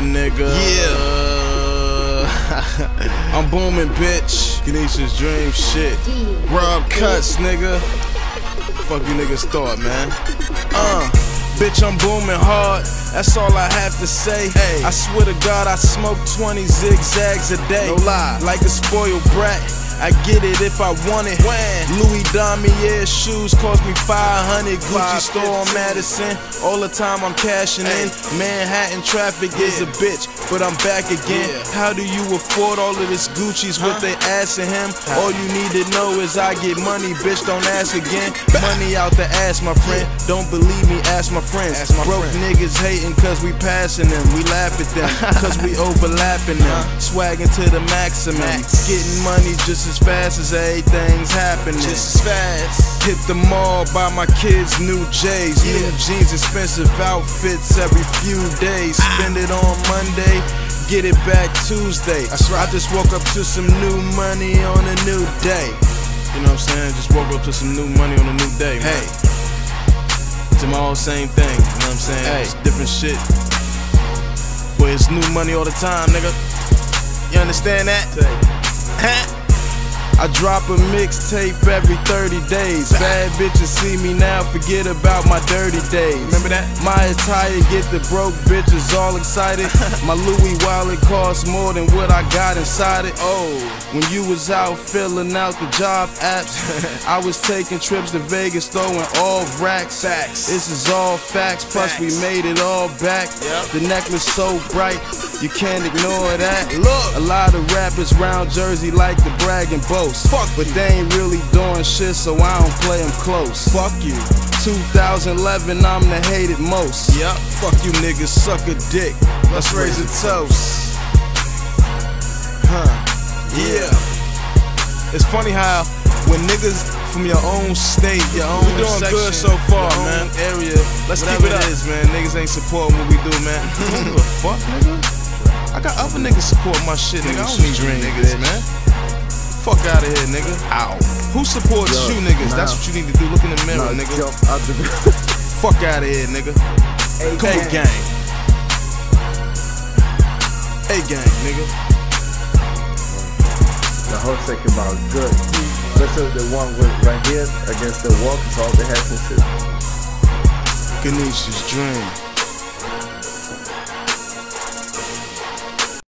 Yeah, nigga. Yeah. I'm booming, bitch. Ganesha's dream shit. Rob cuts, nigga. Fuck you niggas thought, man. Uh. Bitch, I'm booming hard. That's all I have to say. Hey. I swear to God, I smoke 20 zigzags a day. No lie. Like a spoiled brat. I get it if I want it. When? Louis Damier shoes cost me 500. Gucci store on Madison. All the time I'm cashing in. Manhattan traffic is a bitch, but I'm back again. How do you afford all of this Gucci's with they asking him? All you need to know is I get money, bitch. Don't ask again. Money out the ass, my friend. Don't believe me, ask my friends. Ask my Broke friend. niggas hating cause we passing them. We laugh at them cause we overlapping them. Swagging to the maximum. Max. Getting money just as fast as everything's happening. Just as fast. Hit the mall, buy my kids new J's, new jeans, expensive outfits every few days. Ah. Spend it on Monday, get it back Tuesday. That's right. I just woke up to some new money on a new day. You know what I'm saying? Just woke up to some new money on a new day. man. Hey. my own same thing. You know what I'm saying? Hey. It's different shit. But it's new money all the time, nigga. You understand that? I drop a mixtape every 30 days. Bad bitches see me now, forget about my dirty days. Remember that? My attire get the broke bitches all excited. my Louis wallet costs more than what I got inside it. Oh, when you was out filling out the job apps, I was taking trips to Vegas, throwing all racks. Facts. This is all facts, plus we made it all back. Yep. The necklace so bright, you can't ignore that. Look. A lot of rappers round Jersey like to brag and boast. Fuck but they ain't really doing shit, so I don't play them close. Fuck you. 2011, I'm the hated most. Yup. Fuck you niggas, suck a dick. Let's raise a toast. Huh. Yeah. It's funny how when niggas from your own state, your own We doing section, good so far, man. area, Let's keep it up. is, man. Niggas ain't supporting what we do, man. I don't give a fuck, nigga. I got other niggas support my shit, nigga. I don't need you Dream, niggas, bitch. man. Fuck out of here, nigga. Ow. Who supports Yo, you niggas? That's what you need to do. Look in the mirror, Nah, nigga. out Fuck out of here, nigga. Come on, gang. gang. Hey, gang, nigga. The whole second about good. Listen to the one with right here against the wall, cause all they had some shit. Ganesha's dream.